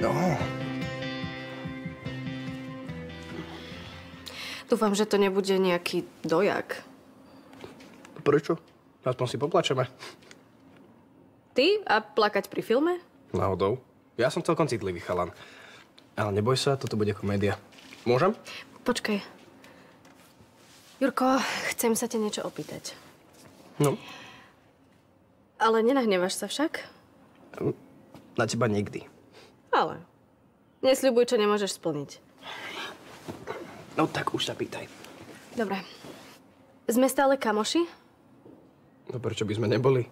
No, Dúfam, že to nebude nejaký dojak. prečo? Aspoň si poplačeme. Ty a plakať pri filme? Náhodou. Ja som celkom citlivý chalan. Ale neboj sa, toto bude komédia. Môžem? Počkaj. Jurko, chcem sa ťa niečo opýtať. No. Ale nenahnevaš sa však? Na teba nikdy. Ale. Nesľubuj, čo nemôžeš splniť. No tak už sa pýtaj. Dobre. Sme stále kamoši? No prečo by sme neboli?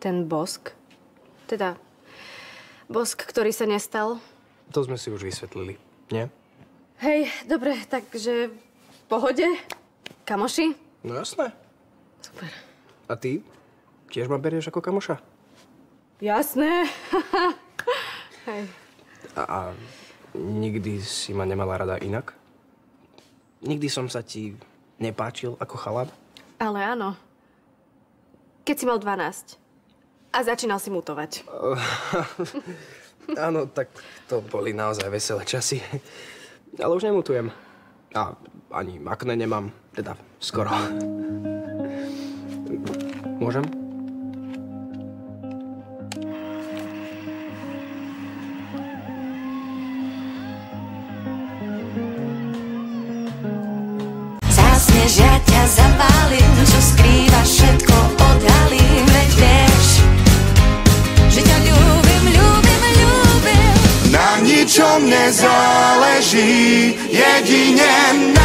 Ten bosk? Teda, bosk, ktorý sa nestal? To sme si už vysvetlili, nie? Hej, dobre, takže v pohode? Kamoši? No jasné. Super. A ty? Tiež ma berieš ako kamoša? Jasné. Hej. A, a nikdy si ma nemala rada inak? Nikdy som sa ti nepáčil ako chalan? Ale áno. Keď si mal 12 a začínal si mutovať. Áno, tak to boli naozaj veselé časy. Ale už nemutujem. A ani akné nemám. Teda skoro. Môžem? Zásneš, ja ťa zapálim, čo skrývaš, všetko odhalím, veď vieš, že ťa ľúbim, ľúbim, ľúbim. Na ničom nezáleží, jedine na